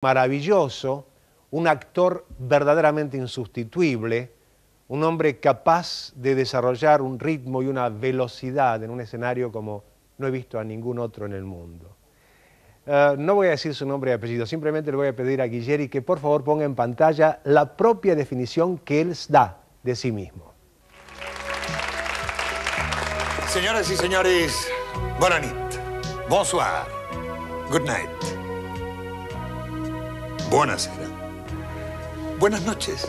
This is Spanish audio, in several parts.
maravilloso, un actor verdaderamente insustituible, un hombre capaz de desarrollar un ritmo y una velocidad en un escenario como no he visto a ningún otro en el mundo. Eh, no voy a decir su nombre y apellido, simplemente le voy a pedir a Guilleri que por favor ponga en pantalla la propia definición que él da de sí mismo. Señoras y señores, buena nit, bonsoir, good night, buenas buenas noches.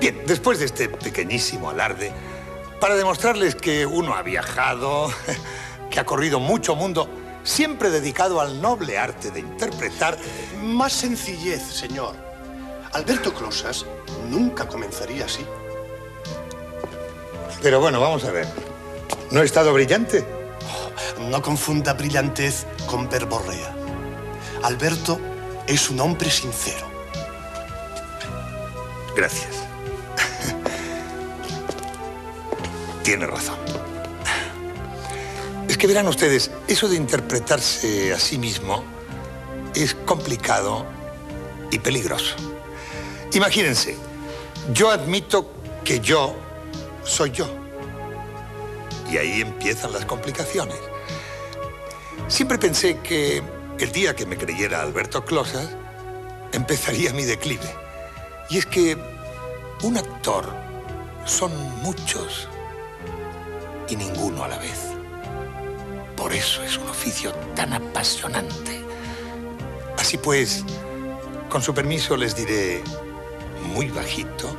Bien, después de este pequeñísimo alarde, para demostrarles que uno ha viajado, que ha corrido mucho mundo, siempre dedicado al noble arte de interpretar... Más sencillez, señor. Alberto Closas nunca comenzaría así. Pero bueno, vamos a ver. ¿No he estado brillante? No confunda brillantez con verborrea. Alberto es un hombre sincero. Gracias. Tiene razón. Es que verán ustedes, eso de interpretarse a sí mismo es complicado y peligroso. Imagínense, yo admito que yo soy yo. Y ahí empiezan las complicaciones. Siempre pensé que el día que me creyera Alberto Closas, empezaría mi declive. Y es que un actor son muchos y ninguno a la vez. Por eso es un oficio tan apasionante. Así pues, con su permiso les diré muy bajito,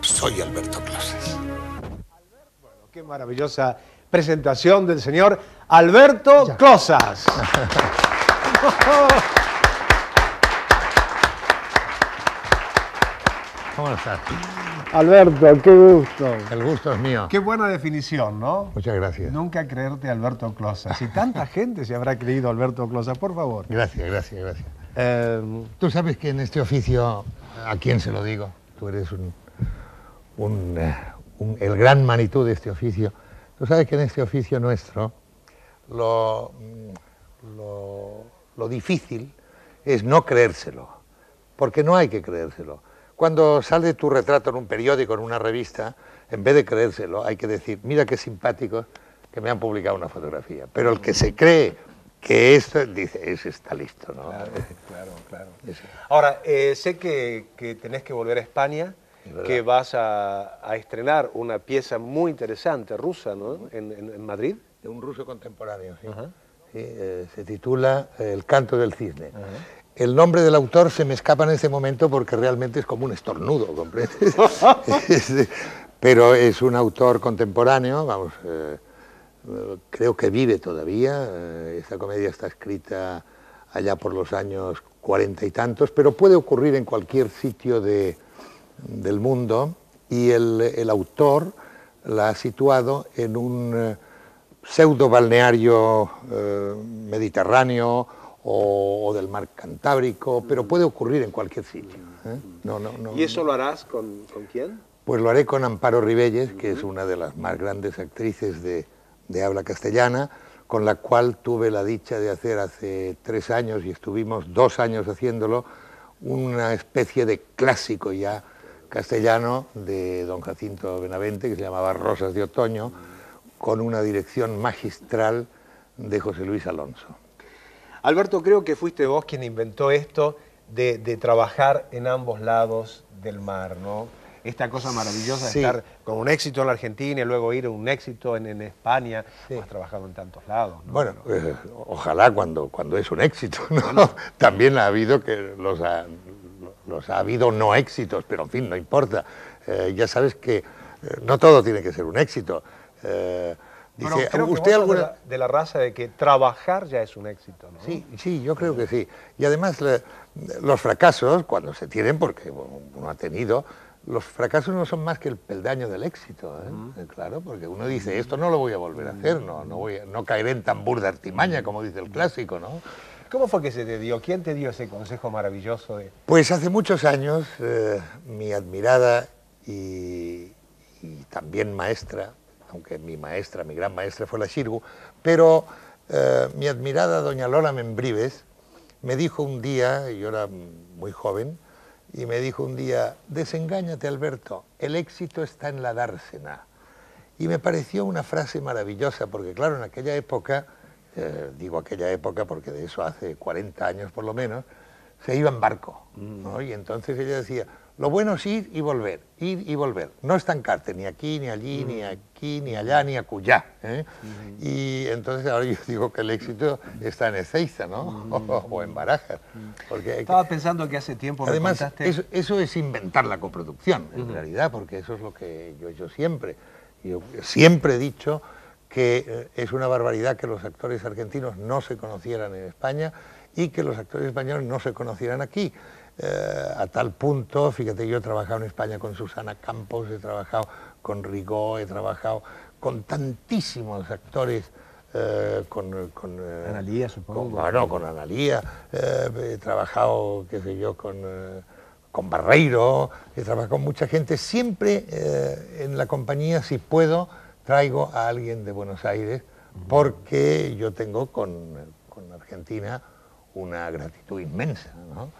soy Alberto Closas. Bueno, qué maravillosa presentación del señor Alberto Closas. ¿Cómo estás? Alberto, qué gusto. El gusto es mío. Qué buena definición, ¿no? Muchas gracias. Nunca creerte Alberto Closas. Y tanta gente se habrá creído Alberto Closas, por favor. Gracias, gracias, gracias. Eh, Tú sabes que en este oficio, ¿a quién se lo digo? Tú eres un, eh, el gran manitud de este oficio. Tú sabes que en este oficio nuestro lo, lo, lo difícil es no creérselo, porque no hay que creérselo cuando sale tu retrato en un periódico, en una revista, en vez de creérselo, hay que decir, mira qué simpático que me han publicado una fotografía. Pero el que se cree que esto, dice, ese está listo, ¿no? Claro, claro, claro. Ahora, eh, sé que, tenés que volver a España, que vas a, estrenar una pieza muy interesante rusa, ¿no? En, Madrid. De un ruso contemporáneo, sí. Eh, se titula El canto del cisne. El nombre del autor se me escapa en ese momento porque realmente es como un estornudo, ¿comprendes? Pero es un autor contemporáneo, vamos, eh, creo que vive todavía. Eh, esta comedia está escrita allá por los años cuarenta y tantos, pero puede ocurrir en cualquier sitio del mundo y el, autor la ha situado en un eh, pseudo balneario mediterráneo o, del mar Cantábrico, pero puede ocurrir en cualquier sitio. ¿eh? No, no, no, ¿Y eso lo harás con, quién? Pues lo haré con Amparo Ribelles, que es una de las más grandes actrices de, habla castellana, con la cual tuve la dicha de hacer hace tres años, y estuvimos dos años haciéndolo, una especie de clásico ya castellano de don Jacinto Benavente, que se llamaba Rosas de Otoño, con una dirección magistral de José Luis Alonso. Alberto, creo que fuiste vos quien inventó esto de, trabajar en ambos lados del mar, ¿no? Esta cosa maravillosa de estar con un éxito en la Argentina y luego ir a un éxito en, España. Has trabajado en tantos lados. ¿no? Bueno, eh, ojalá cuando, cuando es un éxito, ¿no? También ha habido que los ha, los ha habido no éxitos, pero en fin, no importa. Eh, ya sabes que eh, no todo tiene que ser un éxito. Dice, ¿usted alguna... de, la, raza de que trabajar ya es un éxito, ¿no? Sí, sí, yo creo que sí. Y además los fracasos, cuando se tienen, porque uno ha tenido, los fracasos no son más que el peldaño del éxito, ¿eh? claro, porque uno dice, esto no lo voy a volver a hacer, no, no, voy no caeré en tambor de artimaña, como dice el clásico, ¿no? ¿Cómo fue que se te dio? ¿Quién te dio ese consejo maravilloso? De... Pues hace muchos años, eh, mi admirada y, y también maestra, aunque mi maestra, mi gran maestra fue la Xirgu, pero eh, mi admirada doña Lola Membrives me dijo un día, yo era muy joven, y me dijo un día, desengáñate Alberto, el éxito está en la dársena. Y me pareció una frase maravillosa, porque claro, en aquella época, eh, digo aquella época porque de eso hace 40 años por lo menos, se iba en barco. ¿no? Y entonces ella decía, lo bueno es ir y volver, ir y volver. No estancarte ni aquí, ni allí, ni aquí, ni allá, ni acullá. ¿eh? Y entonces ahora yo digo que el éxito está en Ezeiza, ¿no? o en Barajas. Porque Estaba pensando que hace tiempo me Además, contaste... eso, eso es inventar la coproducción, en realidad, porque eso es lo que yo he hecho siempre. Yo siempre he dicho que eh, es una barbaridad que los actores argentinos no se conocieran en España y que los actores españoles no se conocieran aquí. Eh, a tal punto, fíjate, yo he trabajado en España con Susana Campos, he trabajado con Rigó, he trabajado con tantísimos actores, eh, con... con eh, Analía, supongo. con- bueno, con Analía, eh, he trabajado, qué sé yo, con, con Barreiro, he trabajado con mucha gente. Siempre en la compañía, si puedo, traigo a alguien de Buenos Aires, porque yo tengo con, con Argentina una gratitud inmensa. ¿no?